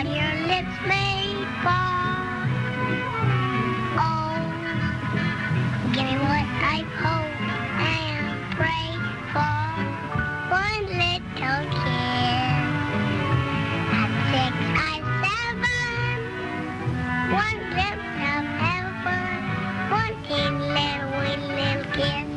What your lips made for? Oh, give me what I hope and pray for. One little kiss. At six, at seven. One glimpse of heaven. One teen little, little kiss.